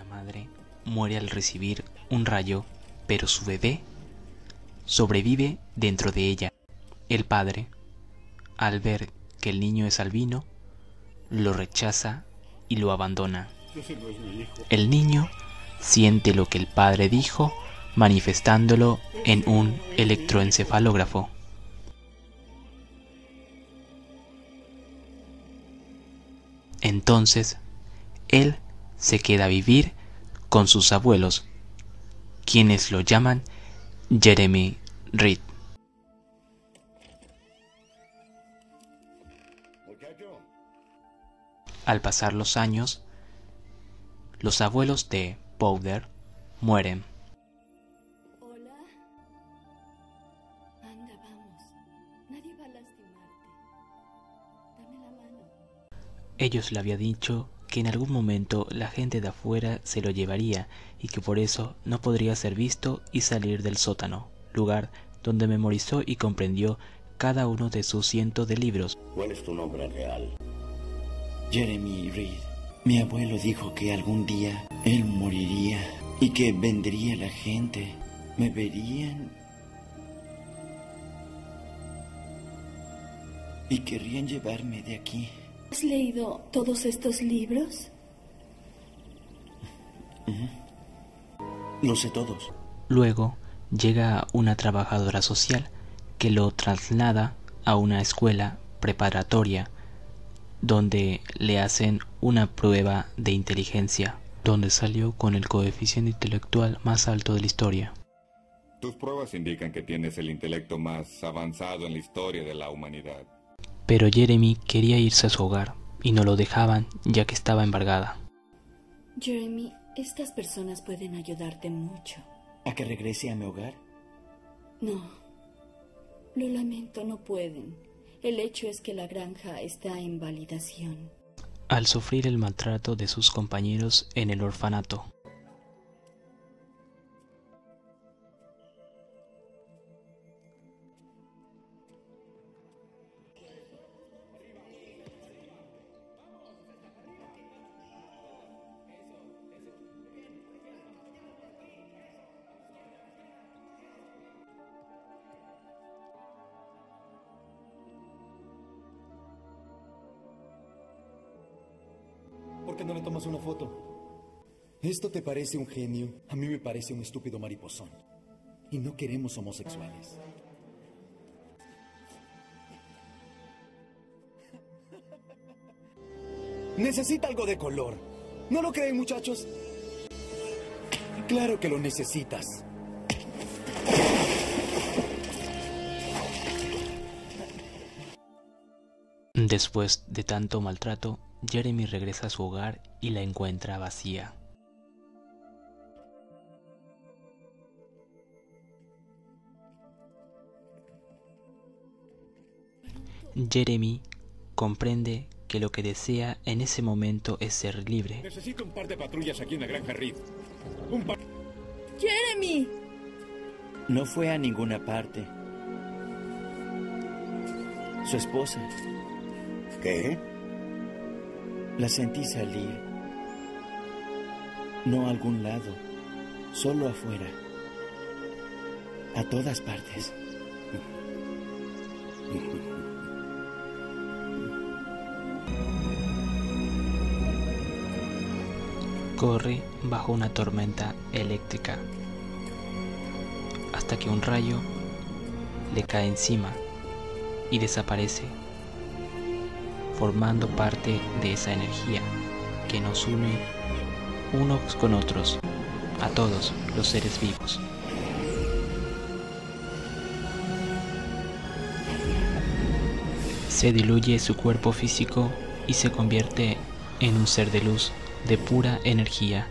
Una madre muere al recibir un rayo, pero su bebé sobrevive dentro de ella. El padre, al ver que el niño es albino, lo rechaza y lo abandona. El niño siente lo que el padre dijo manifestándolo en un electroencefalógrafo. Entonces, él se queda a vivir con sus abuelos, quienes lo llaman Jeremy Reed. Al pasar los años, los abuelos de Powder mueren. Ellos le había dicho que en algún momento la gente de afuera se lo llevaría y que por eso no podría ser visto y salir del sótano, lugar donde memorizó y comprendió cada uno de sus cientos de libros. ¿Cuál es tu nombre real? Jeremy Reed. Mi abuelo dijo que algún día él moriría y que vendría la gente. Me verían y querrían llevarme de aquí. ¿Has leído todos estos libros? Lo sé todos. Luego llega una trabajadora social que lo traslada a una escuela preparatoria donde le hacen una prueba de inteligencia, donde salió con el coeficiente intelectual más alto de la historia. Tus pruebas indican que tienes el intelecto más avanzado en la historia de la humanidad. Pero Jeremy quería irse a su hogar y no lo dejaban ya que estaba embargada. Jeremy, estas personas pueden ayudarte mucho. ¿A que regrese a mi hogar? No. Lo lamento, no pueden. El hecho es que la granja está en validación. Al sufrir el maltrato de sus compañeros en el orfanato, no le tomas una foto? Esto te parece un genio, a mí me parece un estúpido mariposón. Y no queremos homosexuales. Necesita algo de color. ¿No lo creen, muchachos? Claro que lo necesitas. Después de tanto maltrato, Jeremy regresa a su hogar y la encuentra vacía. Jeremy comprende que lo que desea en ese momento es ser libre. Necesito un par de patrullas aquí en la granja Reed. Un par... ¡Jeremy! No fue a ninguna parte. Su esposa. ¿Qué? La sentí salir. No a algún lado, solo afuera. A todas partes. Corre bajo una tormenta eléctrica hasta que un rayo le cae encima y desaparece, formando parte de esa energía que nos une unos con otros, a todos los seres vivos. Se diluye su cuerpo físico y se convierte en un ser de luz de pura energía